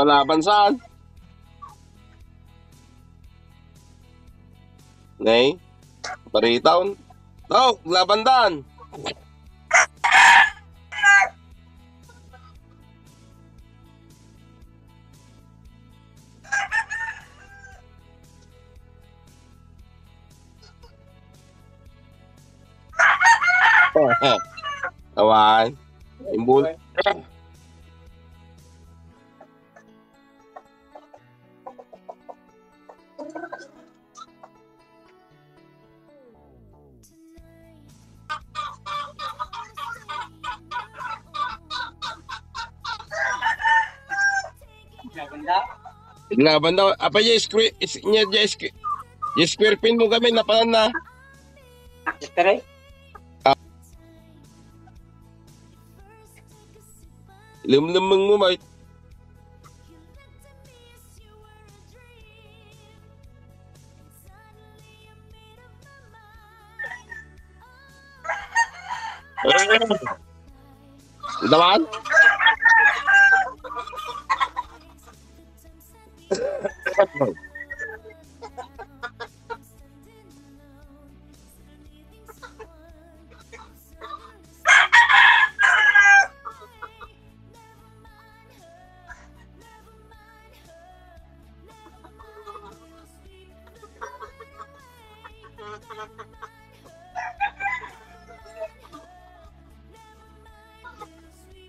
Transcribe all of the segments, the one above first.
Palaban saan? Nay? Paritaw? Tao, labandan! Laban daw. Apa yung square, is, niya, yung square, yung square pin mo kami, napalan na. Yesterday? Lumlumang mo, mate. Daman?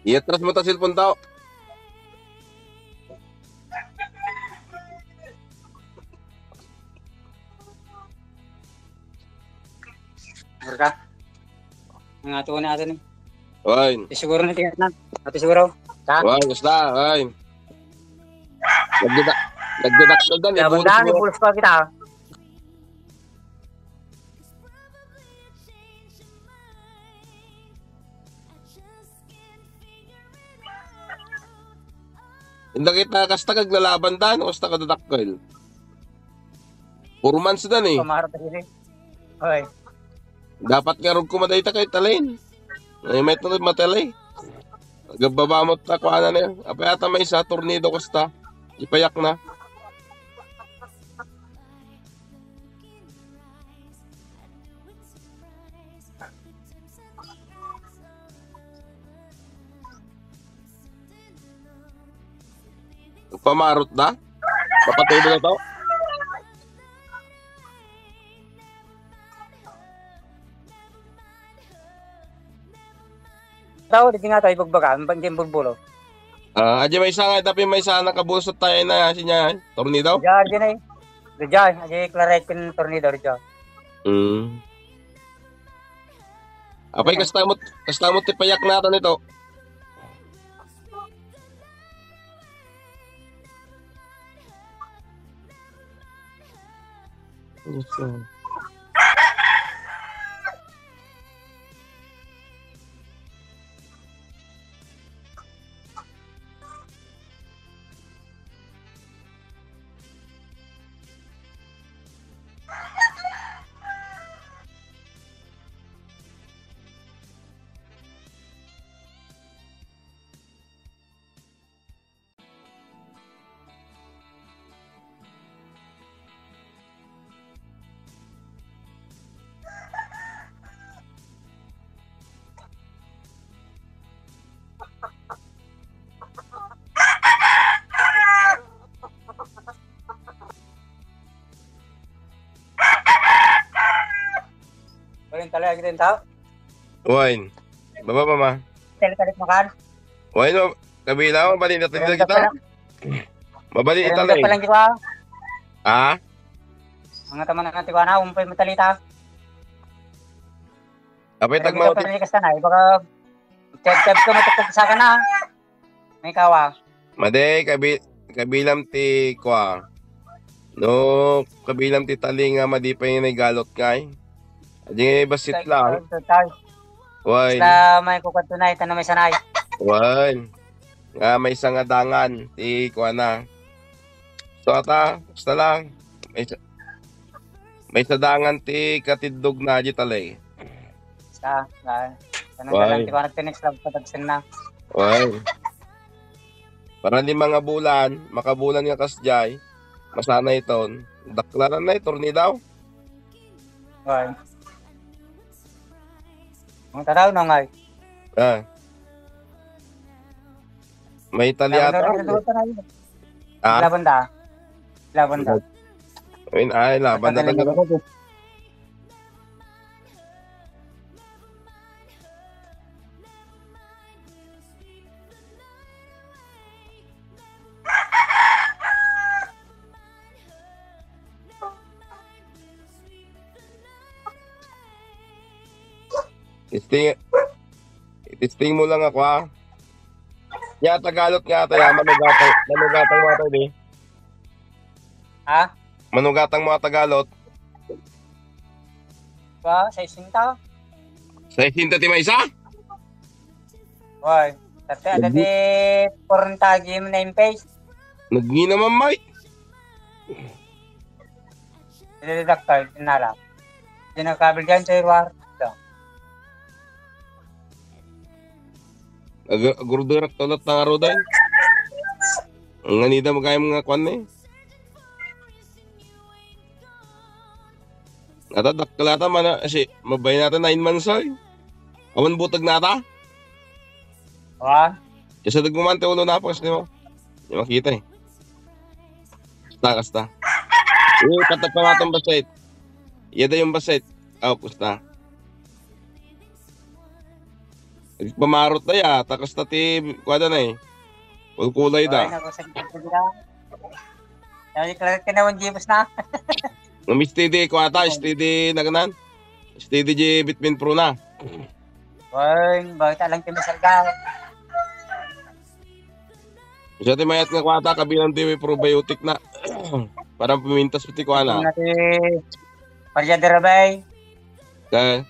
Iatras mo ta cellphone tao. Nga tuwa na atin eh. Oy. Siguro na tingnan na. Ati siguro. Ta? Oy, gusta. Oy. Nagdadak. Nagdadak ka dan. Ibulos na, mo. ipulos pa kita. Hindi kita kasta kaglalaban dan. O kasta kadadakkel. Four months dan eh. Kumaharap na sila. Dapat nga rog kumaday ta kay talin. Ay may tuloy matalay. Gababa mo ta kuana na yan. Apa yata may isa tornado kasta. Ipayak na. Pamarot na? Papatuloy na to? Tao, di nga tayo bagbaga. Ang bangging bulbulo. Ah, adya may isa nga tapi may isa nakabulsot tayo na sinya tornado. Diyan, diyan eh. Diyan, aja klaret pin tornado diyan. Mm. Apay kastamot kastamot ti payak natin ito. Pero yung talaga din tao. Wine. Baba pa ma. Talit-talit makan. Wine mo. Kabila mo, bali natin Pero kita. Mabali Pero ita lang. lang kita. Ah? Mga taman na tiwa na, umpay matalita. Apay Pero tagma kita pa rin na, baka tep-tep ka matapag sa akin na. May kawa. Made kabi kabilam ti kwa. No, kabilam ti tali nga madi pa yung galot kay. Adi basit lang. Wine. Basta may kukantunay, tanong may sanay. Wine. Nga may isang adangan ti kwa na. So ata, basta lang. May, sa- may sadangan ti katidog na di talay. Basta, ah, tanong Why? ka lang, tiwa nagtinex lang patagsin na. Wine. Para lima nga bulan, makabulan nga kasjay, masana iton. Daklaran na itorni daw. Hoy. Ang taraw na nga. Ah. May Italyata. Ah, Laban da. Laban da. ayun, ay, laban na talaga. Testing, testing mo lang ako ha. Ya, Tagalog nga tayo, manugatang, manugatang mga tayo di. Ha? Manugatang mga Tagalog. Ba, sa isinta? Sa isinta ti may isa? Hoy. Tati, dati, porn tagi mo na yung page. Nagni naman, Mike. Dili daktal, tinala. Di nakabil dyan sa irwar. Agurdurak tulot ng araw dahil. Ang ganida mo kaya mga kwan eh. Natadak kalata man na, kasi mabay natin 9 months ay. Awan butag nata. Ha? Kasi nagmumante ulo na po kasi mo. Di makita eh. Kasta, kasta. Eh, patap pa basit. Yada yung basit. Oh, pusta. Pamarot na ya, takas na ti, kuwada na eh. Kulkulay Hoy, da. sa gitna ko dira. Ka naman, Jibus na. Nami steady ko ata, steady na ganan. Steady di bitmin pro na. Hoy, bakit alang timasarga? Kasi ti mayat nga ko ata, kabilang di may probiotic na. Parang pumintas piti ko ana. nati, parya dirabay. Kaya,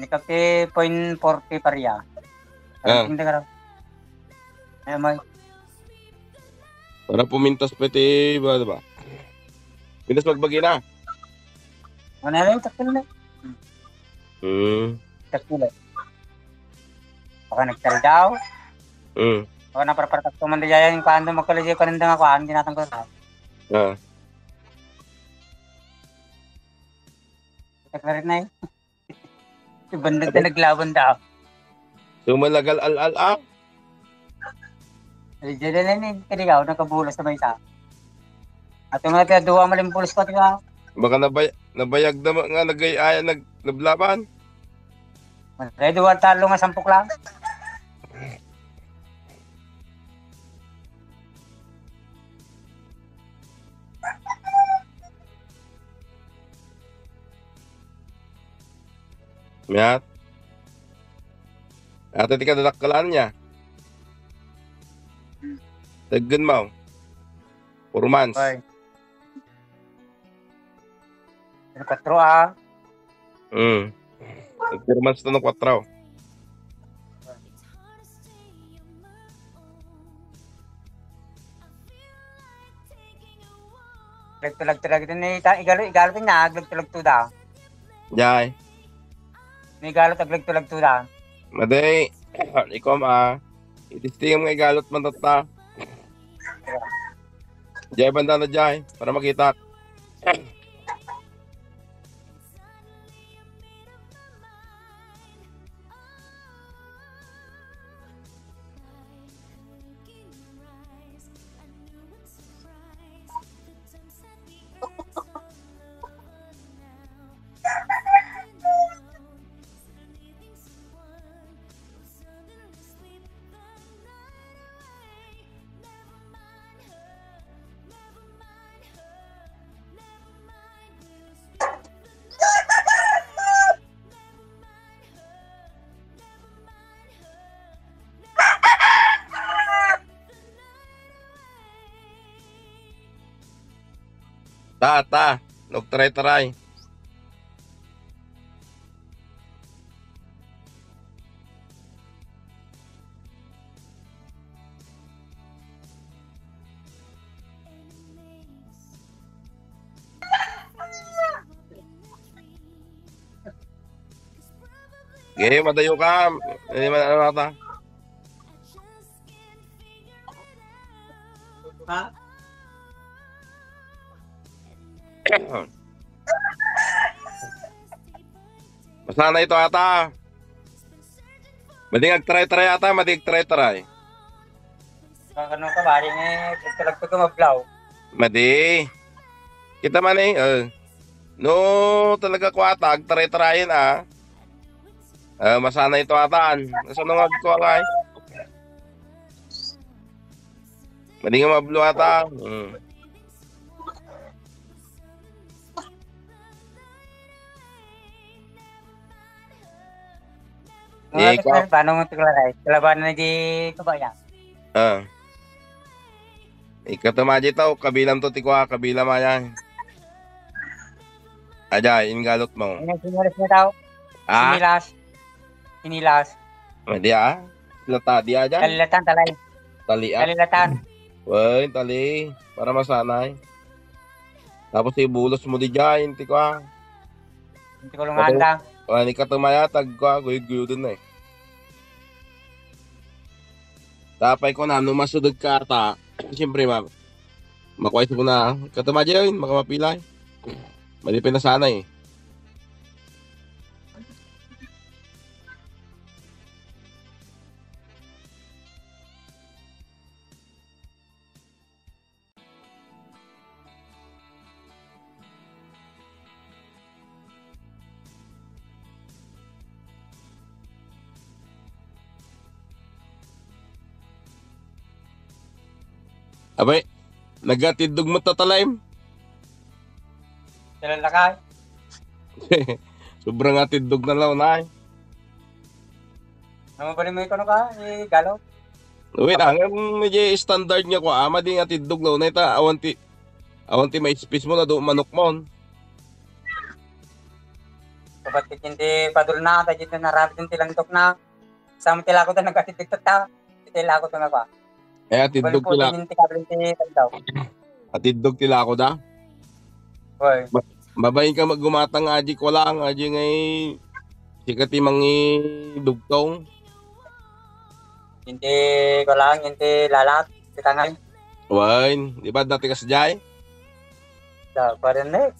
Ni kape point 40 parya. Ah. Hindi ka. Ay, para pumintas piti, ba, diba? Pintas magbagi na. Ano na yung takil na? Hmm. Takil eh. Baka nagtal daw. Hmm. Baka naparpartak di dyan yung paano magkalagay ko nandang ako. Hindi natin ko. Ah. Takil rin na eh. Bandag na naglaban daw. Sumalagal al-al ah. Ay, dyan na yun. Kaya nakabulas na may isa. At yung mga duwa maling pulis ko, tiga. Baka nabay, nabayag na nga nagayaya nag naglaban. Duwa talo nga sampuk lang. Miyat. Ate ti kadalakkalaan niya. Taggan mo. Four months. Hoy. Pero katro ah. Mm. Four months to ng kwatraw. Nagtulag-tulag din ni ta igalo igalo tin na aglag-tulag tu da. Jai. Ni igalo taglag-tulag tu da. Maday. Ikaw ma. Itistingin mga igalot man tata. Jai banda na Jai. Para makita. Ta, ta. Nagtry-try. Gaya, madayo ka. Hindi man ano nata. Ha? Masana ito ata. Mading try-try ata, mading try-try. Ganun ka, bali nga, pagkalagpag ko mablaw. Madi. Kita man eh. Uh, no talaga ko ata, try-tryin ah. Uh, masana ito ataan. Nasa nung ko nga eh. Madi nga mablo ata. Hmm. Eh, kapal, paano mo tiklaray? Kalabanan na di kabaya. Ah. Ikatama tao, kabilang to tikwa, kabila ma yan. Aja, ingalot mo. Ano sinilas na tao? Ah, Sinilas. Sinilas. hindi ah. Lata di aja. Kalilatan, talay. Tali ah. Kalilatan. Wey, tali. Para masanay. Tapos ibulos mo di dyan, tikwa. Hindi ko lungan lang. Wala ni katumaya, tagkwa, guyo-guyo dun eh. Tapay ko na, nung masudod ka ata, siyempre ma, makwais ko na, katuma dyan, makamapilay. Malipin na sana eh. Abay, nagatidog mo tatalaim. Kalalakay. Sobrang atidog na lang na eh. Namabali mo ikaw ka, eh, galaw. Wait, ang medyo standard niya ko, ama din atidog law na ita, awanti, awanti may space mo na do manok mo. Kapag hindi padul na, tayo dito narapit yung tilang tok na. Sa mga tila ko na nagkatitiktot ta. Tila ko ito nga pa. Eh, po tila, atidog tila ako da. Hoy, Babayin ka maggumatang aji ko lang, aji ngay sikati mangi dugtong. hindi ko lang, hindi lalat. Kita nga, Wain, di ba dati ka sa jay? da, parang na,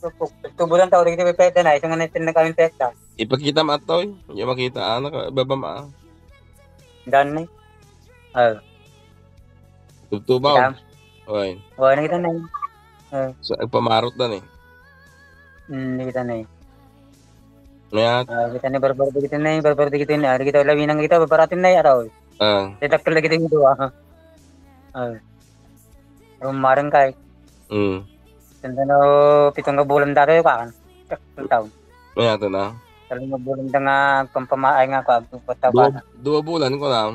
tubo lang tao, dito may peta na, isang natin na kami peta. Ipakita mo atoy, hindi makita, anak, baba ma. Dan na, ah, Tubtubaw. kita, Wain, wala na kita na, ah, sa pamarot na ni. hindi kita na, Ngayon, ah, kita na, barbar di kita na, barbar di kita na, di kita lawin ng kita, barbaratin na, araw, ah, detektor lagi kita dito, ah, ah, rumarang kay, mm. Tanda no, pitong nga bulan dati yung kakan. Ang taon. Ngayon, ito na. Nga bulan da nga pampamaay nga ka. Pagpata Dua, dua bulan ko lang.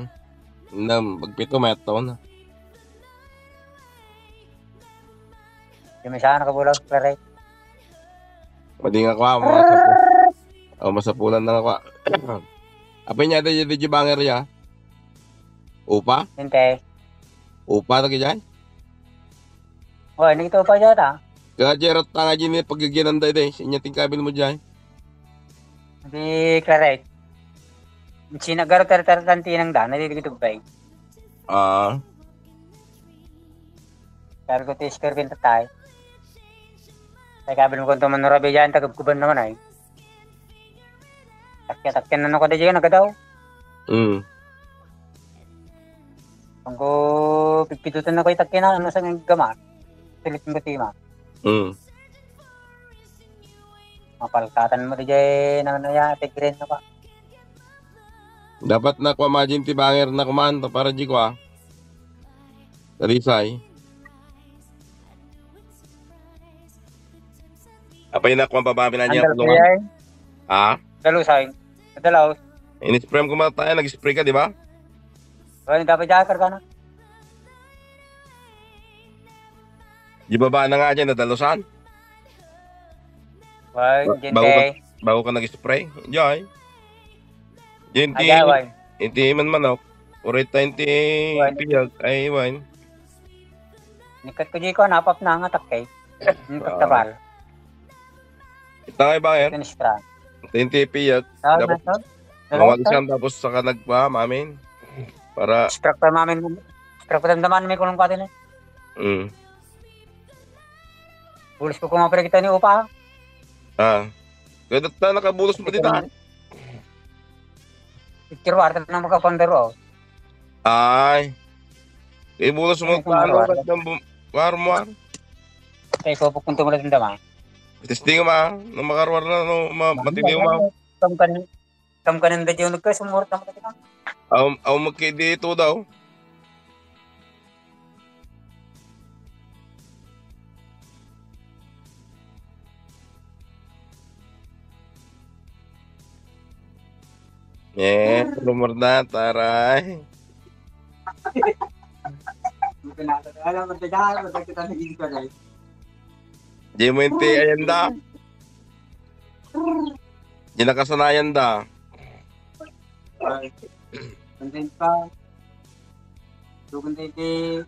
Nam, pagpito meton. Yung may sana nakabulag. Pero Madi nga ko, ah, mga sapu. Oh, masapulan na ako. Apa niya dito di banger ya? Upa? hindi. Upa lagi dyan? O, hindi ito pa dyan ha. Kaya jerot na nga dyan pagkaginan da ide. Sinya tingkabil mo dyan. Hindi correct. Sinagaro tartartanti ng daan. Hindi dito ba Ah, ko tiskar pinta tayo. Kaya kabil mo kung ito manurabi dyan. Tagabkuban naman ay. Takya-takyan na ako da dyan. Nagadaw. mm. Kung ko pigpitutan na ko itakya na. Ano sa gamat. Silit mo tima. Mm. Mapalkatan mo dyan. Ano yan. Tigrin na pa. Dapat na ko imagine ti banger na kumanta para di ko ah. Talisay. Apay na ko ang bababi na niya Andal ko kulungan. yan. Ah? Dalusay. Dalaw. In-spray mo kumata tayo, nag-spray ka, di ba? Wala dapat jakar ka na. Di ba ba na nga dyan, nadalusan? Wala, Ba- bago Bago ka nag-spray? Joy. Hindi, Agaway. hindi man manok. Urit hindi Wine. piyag. Ay, wine. Nikat ko di ko napap na nga takay. Nikat Ah. tabal. Ito nga banger. Tinistra. Hindi piyag. Ah, Dapat- dapat. Mawali Dapat. siya tapos saka nagpa, mamin. Para, Struck pa mamin. Struck pa damdaman may kulong ka din eh. Mm. Bulis ko kumapira kita ni Upa. Ah. Kaya ta nakabulos mo dito. ah. Picture warta na makapandaro. Ay. Kaya bulos mo Ay, ka ano war mo. ah. Kaya ko pupunta mo lang dama. Testing ma, no makarwar na no ma matindi ma. Kam kan kam kan nda jeu nagka sumur tam kita. Aw aw magkay dito daw. Eh, lumar na, taray. Alam mo tagal mo kita naging ka dai. Di mo inti, ayan da. Di nakasanayan da. Content pa. So content di